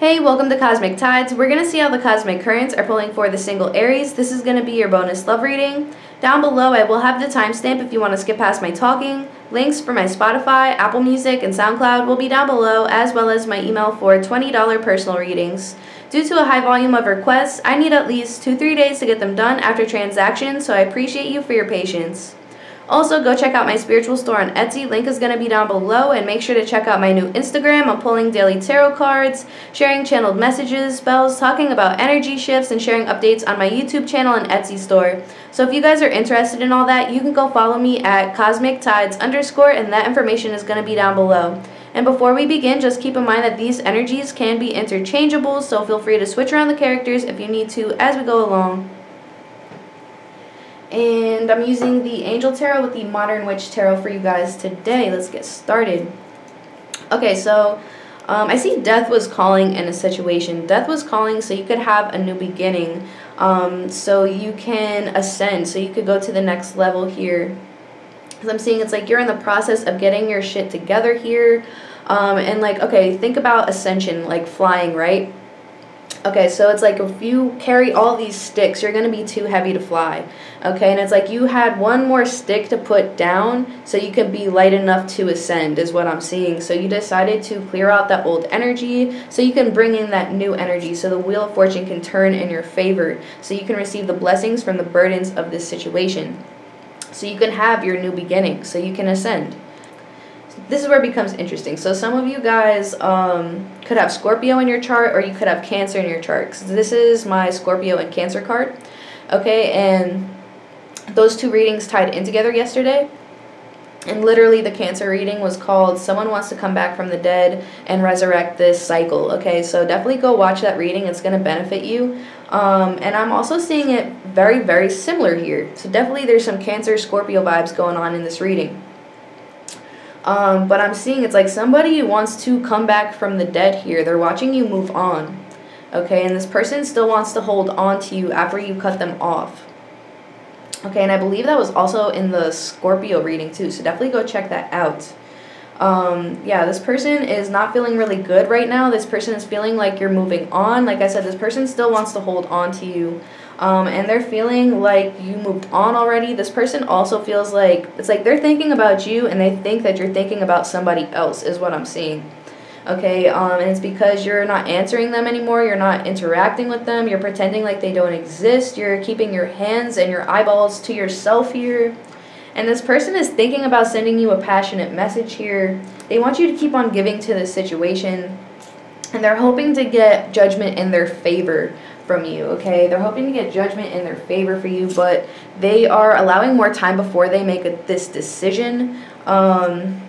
Hey, welcome to Cosmic Tides. We're going to see how the cosmic currents are pulling for the single Aries. This is going to be your bonus love reading. Down below, I will have the timestamp if you want to skip past my talking. Links for my Spotify, Apple Music, and SoundCloud will be down below, as well as my email for $20 personal readings. Due to a high volume of requests, I need at least 2-3 days to get them done after transaction, so I appreciate you for your patience. Also, go check out my spiritual store on Etsy. Link is going to be down below. And make sure to check out my new Instagram. I'm pulling daily tarot cards, sharing channeled messages, spells, talking about energy shifts, and sharing updates on my YouTube channel and Etsy store. So if you guys are interested in all that, you can go follow me at Cosmic Tides underscore, and that information is going to be down below. And before we begin, just keep in mind that these energies can be interchangeable, so feel free to switch around the characters if you need to as we go along. And I'm using the Angel Tarot with the Modern Witch Tarot for you guys today. Let's get started. Okay, so um, I see death was calling in a situation. Death was calling so you could have a new beginning. Um, so you can ascend. So you could go to the next level here. Because I'm seeing it's like you're in the process of getting your shit together here. Um, and like, okay, think about ascension, like flying, right? Okay, so it's like if you carry all these sticks, you're going to be too heavy to fly. Okay, and it's like you had one more stick to put down so you could be light enough to ascend, is what I'm seeing. So you decided to clear out that old energy so you can bring in that new energy so the Wheel of Fortune can turn in your favor so you can receive the blessings from the burdens of this situation. So you can have your new beginning, so you can ascend this is where it becomes interesting. So some of you guys um, could have Scorpio in your chart or you could have Cancer in your chart. This is my Scorpio and Cancer card. Okay, and those two readings tied in together yesterday. And literally the Cancer reading was called Someone Wants to Come Back from the Dead and Resurrect This Cycle. Okay, so definitely go watch that reading. It's going to benefit you. Um, and I'm also seeing it very, very similar here. So definitely there's some Cancer Scorpio vibes going on in this reading. Um, but I'm seeing it's like somebody wants to come back from the dead here. They're watching you move on. Okay, and this person still wants to hold on to you after you cut them off. Okay, and I believe that was also in the Scorpio reading too, so definitely go check that out. Um, yeah, this person is not feeling really good right now. This person is feeling like you're moving on. Like I said, this person still wants to hold on to you um, and they're feeling like you moved on already. This person also feels like it's like they're thinking about you and they think that you're thinking about somebody else, is what I'm seeing. Okay, um, and it's because you're not answering them anymore, you're not interacting with them, you're pretending like they don't exist, you're keeping your hands and your eyeballs to yourself here. And this person is thinking about sending you a passionate message here. They want you to keep on giving to this situation. And they're hoping to get judgment in their favor from you, okay? They're hoping to get judgment in their favor for you, but they are allowing more time before they make a, this decision. Um,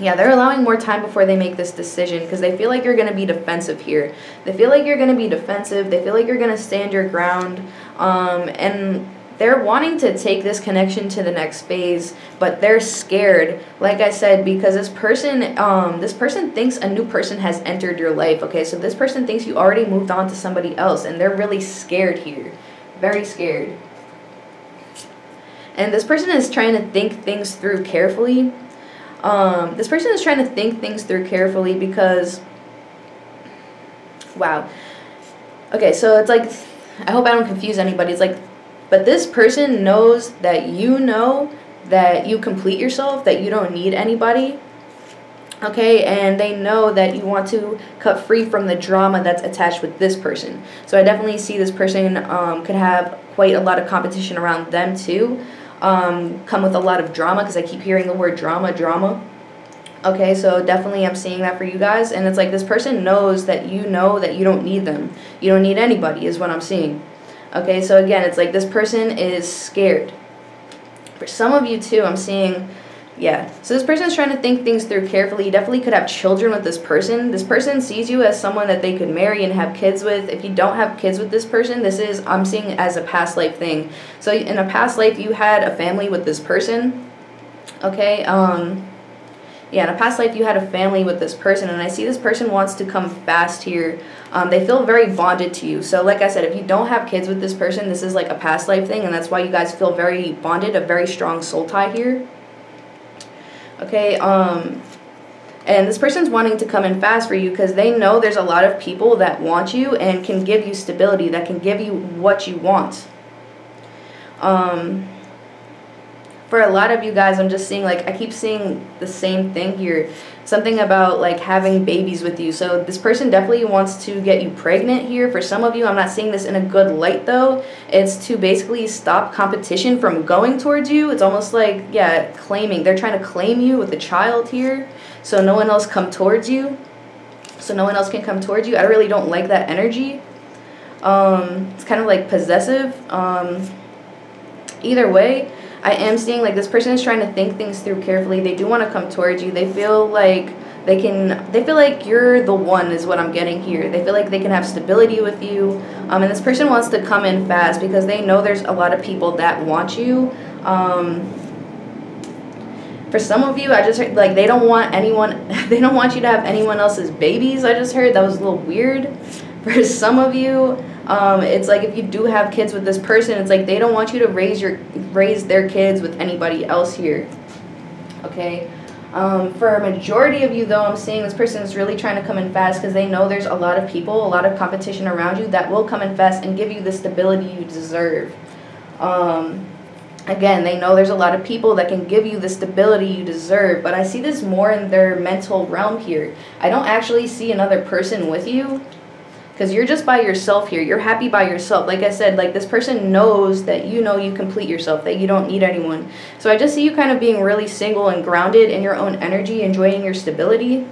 yeah, they're allowing more time before they make this decision because they feel like you're going to be defensive here. They feel like you're going to be defensive. They feel like you're going to stand your ground. Um, and they're wanting to take this connection to the next phase but they're scared. Like i said because this person um this person thinks a new person has entered your life okay? So this person thinks you already moved on to somebody else and they're really scared here. Very scared. And this person is trying to think things through carefully. Um this person is trying to think things through carefully because wow. Okay so it's like i hope i don't confuse anybody. It's like but this person knows that you know that you complete yourself, that you don't need anybody. Okay, and they know that you want to cut free from the drama that's attached with this person. So I definitely see this person um, could have quite a lot of competition around them too. Um, come with a lot of drama because I keep hearing the word drama, drama. Okay, so definitely I'm seeing that for you guys. And it's like this person knows that you know that you don't need them. You don't need anybody, is what I'm seeing. Okay, so again, it's like this person is scared. For some of you too, I'm seeing, yeah. So this person is trying to think things through carefully. You definitely could have children with this person. This person sees you as someone that they could marry and have kids with. If you don't have kids with this person, this is, I'm seeing as a past life thing. So in a past life, you had a family with this person. Okay, um, yeah, in a past life you had a family with this person, and I see this person wants to come fast here. Um, they feel very bonded to you. So, like I said, if you don't have kids with this person, this is like a past life thing, and that's why you guys feel very bonded, a very strong soul tie here. Okay, um, And this person's wanting to come in fast for you because they know there's a lot of people that want you and can give you stability, that can give you what you want. Um, for a lot of you guys, I'm just seeing like I keep seeing the same thing here. Something about like having babies with you. So this person definitely wants to get you pregnant here. For some of you, I'm not seeing this in a good light though. It's to basically stop competition from going towards you. It's almost like yeah, claiming. They're trying to claim you with a child here, so no one else come towards you. So no one else can come towards you. I really don't like that energy. Um, it's kind of like possessive. Um, either way I am seeing like this person is trying to think things through carefully. They do want to come towards you. They feel like they can they feel like you're the one is what I'm getting here. They feel like they can have stability with you. Um, and this person wants to come in fast because they know there's a lot of people that want you. Um, for some of you, I just heard like they don't want anyone they don't want you to have anyone else's babies. I just heard that was a little weird. For some of you, um, it's like if you do have kids with this person, it's like they don't want you to raise your raise their kids with anybody else here. Okay. Um, for a majority of you, though, I'm seeing this person is really trying to come in fast because they know there's a lot of people, a lot of competition around you that will come in fast and give you the stability you deserve. Um, again, they know there's a lot of people that can give you the stability you deserve, but I see this more in their mental realm here. I don't actually see another person with you because you're just by yourself here. You're happy by yourself. Like I said, like this person knows that you know you complete yourself, that you don't need anyone. So I just see you kind of being really single and grounded in your own energy, enjoying your stability.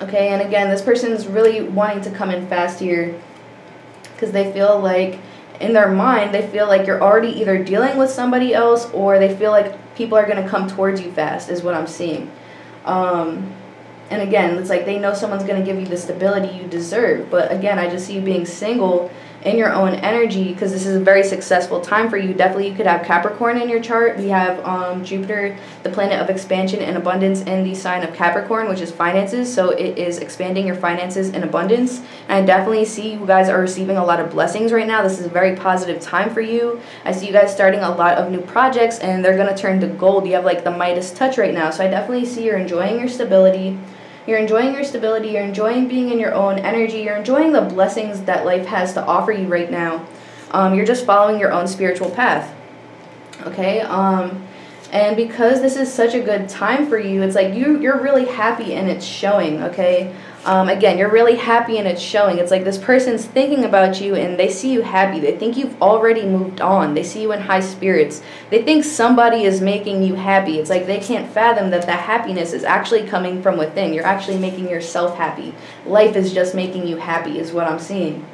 Okay, and again, this person's really wanting to come in fast here because they feel like in their mind, they feel like you're already either dealing with somebody else or they feel like people are going to come towards you fast, is what I'm seeing. Um, and again, it's like they know someone's going to give you the stability you deserve. But again, I just see you being single in your own energy because this is a very successful time for you. Definitely, you could have Capricorn in your chart. We have um, Jupiter, the planet of expansion and abundance, in the sign of Capricorn, which is finances. So it is expanding your finances in abundance. And I definitely see you guys are receiving a lot of blessings right now. This is a very positive time for you. I see you guys starting a lot of new projects and they're going to turn to gold. You have like the Midas touch right now. So I definitely see you're enjoying your stability. You're enjoying your stability, you're enjoying being in your own energy, you're enjoying the blessings that life has to offer you right now. Um, you're just following your own spiritual path. Okay? Um, and because this is such a good time for you, it's like you, you're really happy and it's showing, okay? Um, again, you're really happy and it's showing. It's like this person's thinking about you and they see you happy. They think you've already moved on. They see you in high spirits. They think somebody is making you happy. It's like they can't fathom that the happiness is actually coming from within. You're actually making yourself happy. Life is just making you happy, is what I'm seeing.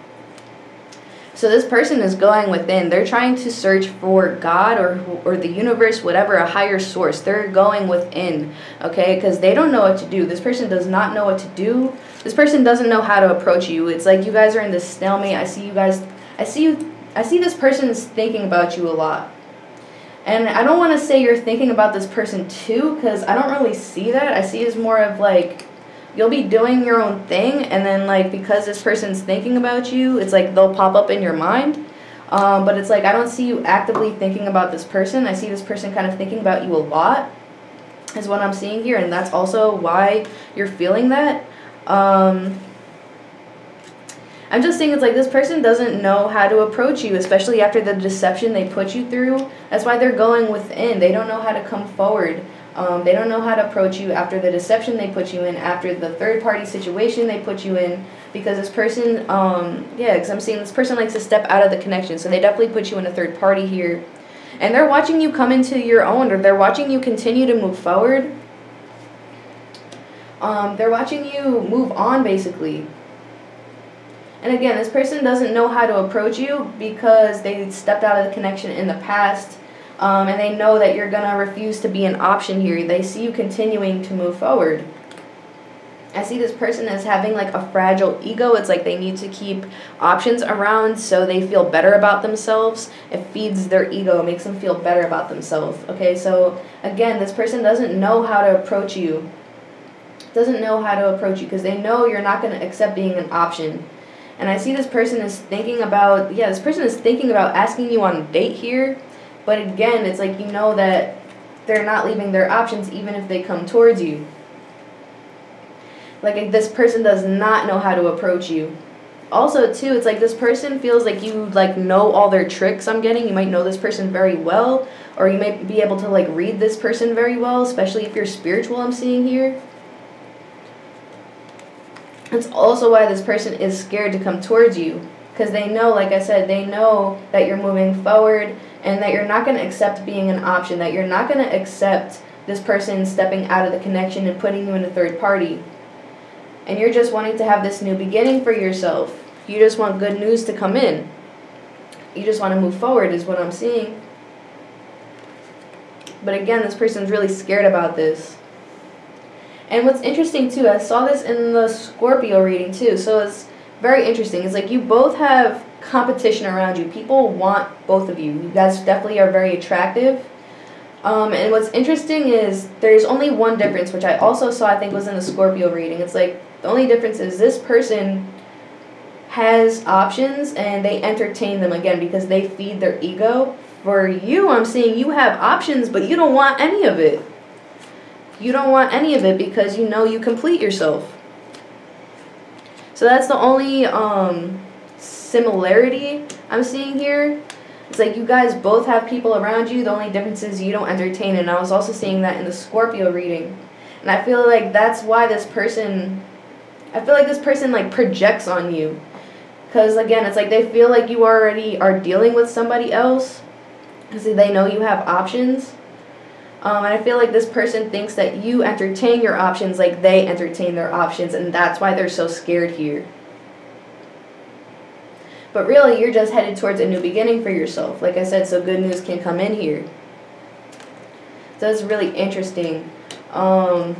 So this person is going within. They're trying to search for God or or the universe, whatever, a higher source. They're going within, okay? Because they don't know what to do. This person does not know what to do. This person doesn't know how to approach you. It's like you guys are in this stalemate. I see you guys. I see you. I see this person is thinking about you a lot. And I don't want to say you're thinking about this person too, because I don't really see that. I see it as more of like you'll be doing your own thing and then like because this person's thinking about you it's like they'll pop up in your mind. Um, but it's like i don't see you actively thinking about this person. I see this person kind of thinking about you a lot is what i'm seeing here and that's also why you're feeling that. Um, i'm just saying it's like this person doesn't know how to approach you especially after the deception they put you through. That's why they're going within. They don't know how to come forward um, they don't know how to approach you after the deception they put you in, after the third party situation they put you in, because this person, um, yeah, because I'm seeing this person likes to step out of the connection, so they definitely put you in a third party here. And they're watching you come into your own, or they're watching you continue to move forward. Um, they're watching you move on, basically. And again, this person doesn't know how to approach you because they stepped out of the connection in the past um, and they know that you're going to refuse to be an option here. They see you continuing to move forward. I see this person as having like a fragile ego. It's like they need to keep options around so they feel better about themselves. It feeds their ego, makes them feel better about themselves. Okay, so again, this person doesn't know how to approach you. Doesn't know how to approach you because they know you're not going to accept being an option. And I see this person is thinking about, yeah, this person is thinking about asking you on a date here but again, it's like you know that they're not leaving their options even if they come towards you. Like this person does not know how to approach you. Also, too, it's like this person feels like you like know all their tricks. I'm getting you might know this person very well, or you might be able to like read this person very well, especially if you're spiritual. I'm seeing here. That's also why this person is scared to come towards you because they know, like I said, they know that you're moving forward and that you're not going to accept being an option, that you're not going to accept this person stepping out of the connection and putting you in a third party. And you're just wanting to have this new beginning for yourself. You just want good news to come in. You just want to move forward, is what I'm seeing. But again, this person's really scared about this. And what's interesting too, I saw this in the Scorpio reading too, so it's very interesting. It's like you both have competition around you. People want both of you. You guys definitely are very attractive. Um, and what's interesting is there's only one difference, which I also saw, I think, was in the Scorpio reading. It's like the only difference is this person has options and they entertain them again because they feed their ego. For you, I'm seeing you have options, but you don't want any of it. You don't want any of it because you know you complete yourself. So that's the only um, similarity I'm seeing here. It's like you guys both have people around you. The only difference is you don't entertain. And I was also seeing that in the Scorpio reading. And I feel like that's why this person, I feel like this person like projects on you. Because again, it's like they feel like you already are dealing with somebody else. Because they know you have options. Um, and I feel like this person thinks that you entertain your options like they entertain their options, and that's why they're so scared here. But really, you're just headed towards a new beginning for yourself. Like I said, so good news can come in here. So it's really interesting. Um,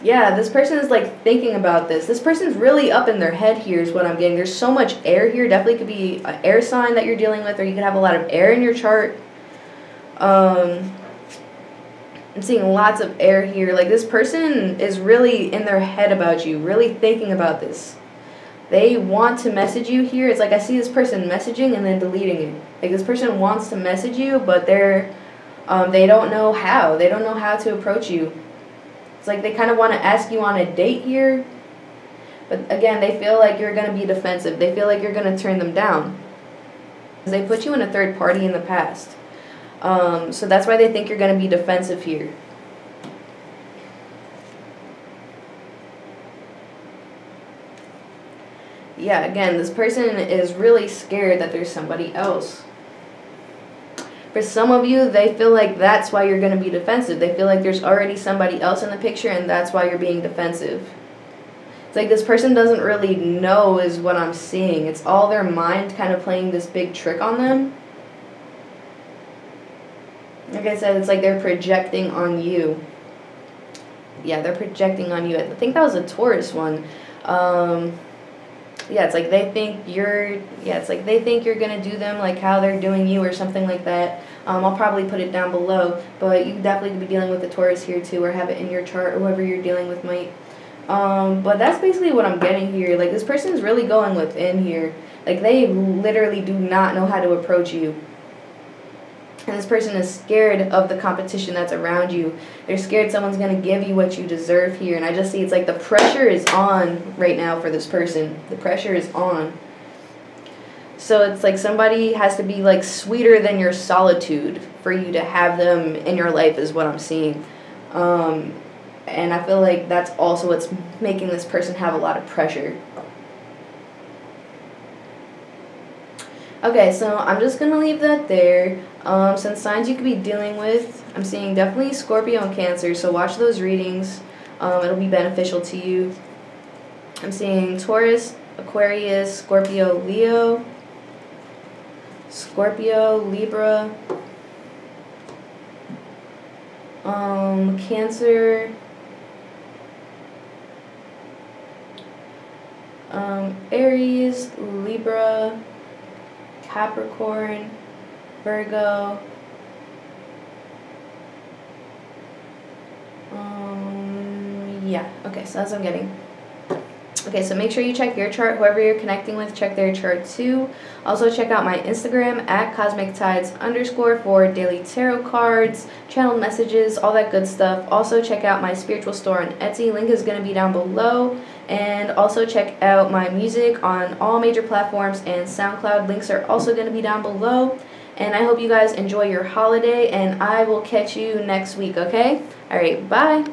Yeah, this person is like thinking about this. This person's really up in their head here is what I'm getting. There's so much air here. Definitely could be an air sign that you're dealing with or you could have a lot of air in your chart. Um, I'm seeing lots of air here. Like this person is really in their head about you, really thinking about this. They want to message you here. It's like I see this person messaging and then deleting it. Like this person wants to message you, but they're um, they don't know how. They don't know how to approach you. It's like they kind of want to ask you on a date here. But again, they feel like you're going to be defensive. They feel like you're going to turn them down. They put you in a third party in the past. Um, so that's why they think you're going to be defensive here. Yeah, again, this person is really scared that there's somebody else. For some of you, they feel like that's why you're going to be defensive. They feel like there's already somebody else in the picture and that's why you're being defensive. It's like this person doesn't really know is what I'm seeing. It's all their mind kind of playing this big trick on them. Like I said, it's like they're projecting on you. Yeah, they're projecting on you. I think that was a Taurus one. Um, yeah, it's like they think you're, yeah, it's like they think you're to do them like how they're doing you or something like that. Um, I'll probably put it down below, but you definitely could be dealing with the Taurus here too or have it in your chart or whoever you're dealing with might. Um, but that's basically what I'm getting here. Like this person's really going within here. Like they literally do not know how to approach you. And this person is scared of the competition that's around you. They're scared someone's going to give you what you deserve here. And I just see it's like the pressure is on right now for this person. The pressure is on. So it's like somebody has to be like sweeter than your solitude for you to have them in your life is what I'm seeing. Um, and I feel like that's also what's making this person have a lot of pressure. Okay, so I'm just going to leave that there. Um, some signs you could be dealing with, I'm seeing definitely Scorpio and Cancer, so watch those readings. Um, it'll be beneficial to you. I'm seeing Taurus, Aquarius, Scorpio, Leo, Scorpio, Libra, um, Cancer, um, Aries, Libra, Capricorn, Virgo, um, yeah, okay, so that's what I'm getting. Okay, so make sure you check your chart. Whoever you're connecting with, check their chart too. Also, check out my Instagram at Cosmic Tides underscore for daily tarot cards, channeled messages, all that good stuff. Also, check out my spiritual store on Etsy. Link is going to be down below. And also, check out my music on all major platforms and SoundCloud. Links are also going to be down below. And I hope you guys enjoy your holiday, and I will catch you next week, okay? All right, bye.